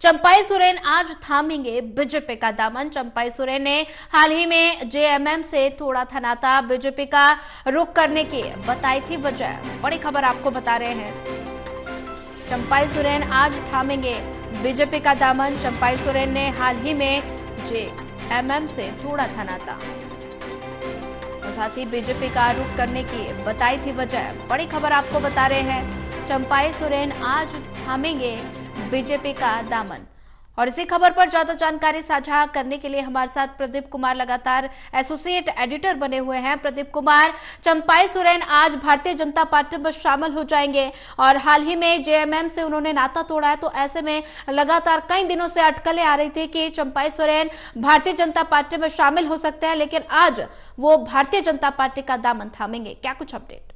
चंपाई सोरेन आज थामेंगे बीजेपी का दामन। चंपाई सोरेन ने हाल ही में जेएमएम से थोड़ा था नाता बीजेपी का रुख करने की बताई थी वजह। बड़ी खबर आपको बता रहे हैं। चंपाई सोरेन आज थामेंगे बीजेपी का दामन। चंपाई सोरेन ने हाल ही में जेएमएम से थोड़ा थनाता साथ ही बीजेपी का रुख करने की बताई थी वजह। बड़ी खबर आपको बता रहे हैं। चंपाई सोरेन आज थामेंगे बीजेपी का दामन। और इसी खबर पर ज़्यादा जानकारी साझा करने के लिए हमारे साथ प्रदीप कुमार लगातार एसोसिएट एडिटर बने हुए हैं। प्रदीप कुमार, चंपाई सोरेन आज भारतीय जनता पार्टी में शामिल हो जाएँगे। और हाल ही में जेएमएम से उन्होंने नाता तोड़ा है तो ऐसे में लगातार कई दिनों से अटकलें आ रही थी कि चंपाई सोरेन भारतीय जनता पार्टी में शामिल हो सकते हैं, लेकिन आज वो भारतीय जनता पार्टी का दामन थामेंगे। क्या कुछ अपडेट?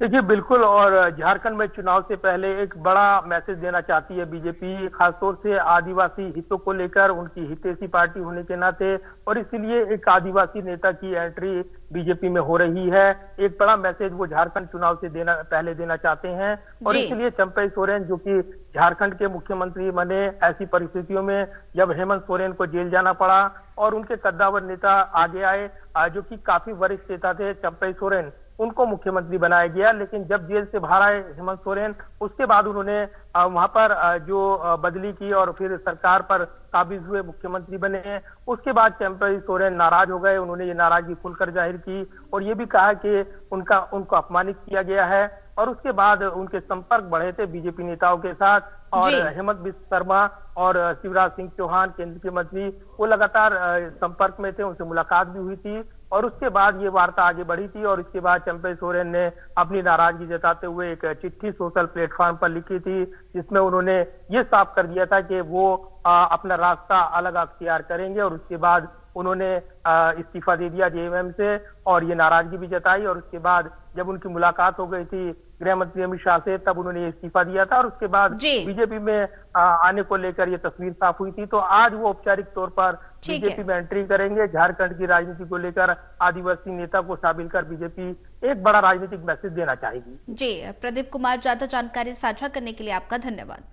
देखिए बिल्कुल और झारखंड में चुनाव से पहले एक बड़ा मैसेज देना चाहती है बीजेपी खासतौर से आदिवासी हितों को लेकर उनकी हितेशी पार्टी होने के नाते और इसीलिए एक आदिवासी नेता की एंट्री बीजेपी में हो रही है। एक बड़ा मैसेज वो झारखंड चुनाव से देना पहले देना चाहते हैं और इसलिए चंपई सोरेन जो कि झारखंड के मुख्यमंत्री बने ऐसी परिस्थितियों में जब हेमंत सोरेन को जेल जाना पड़ा और उनके कद्दावर नेता आगे आए जो कि काफ़ी वरिष्ठ नेता थे चंपई सोरेन उनको मुख्यमंत्री बनाया गया, लेकिन जब जेल से बाहर आए हेमंत सोरेन, उसके बाद उन्होंने वहाँ पर जो बदली की और फिर सरकार पर काबिज हुए मुख्यमंत्री बने। हैं उसके बाद चैंपियन सोरेन नाराज़ हो गए, उन्होंने ये नाराज़गी खुलकर ज़ाहिर की और ये भी कहा कि उनका, उनको अपमानित किया गया है। और उसके बाद उनके संपर्क बढ़े थे बीजेपी नेताओं के साथ और हेमंत बिस्व शर्मा और शिवराज सिंह चौहान केंद्र के मंत्री वो लगातार संपर्क में थे उनसे मुलाकात भी हुई थी। और उसके बाद ये वार्ता आगे बढ़ी थी और इसके बाद चंपे सोरेन ने अपनी नाराज़गी जताते हुए एक चिट्ठी सोशल प्लेटफॉर्म पर लिखी थी जिसमें उन्होंने ये साफ़ कर दिया था कि वो आ, अपना रास्ता अलग अख्तियार करेंगे और उसके बाद उन्होंने इस्तीफा दे दिया जेएमएम से और ये नाराज़गी भी जताई और उसके बाद जब उनकी मुलाकात हो गई थी गृह मंत्री अमित शाह से तब उन्होंने ये इस्तीफा दिया था और उसके बाद बीजेपी में आने को लेकर ये तस्वीर साफ़ हुई थी। तो आज वो औपचारिक तौर पर बीजेपी में एंट्री करेंगे। झारखंड की राजनीति को लेकर आदिवासी नेता को शामिल कर बीजेपी एक बड़ा राजनीतिक मैसेज देना चाहेगी। जी प्रदीप कुमार ज़्यादा जानकारी साझा करने के लिए आपका धन्यवाद।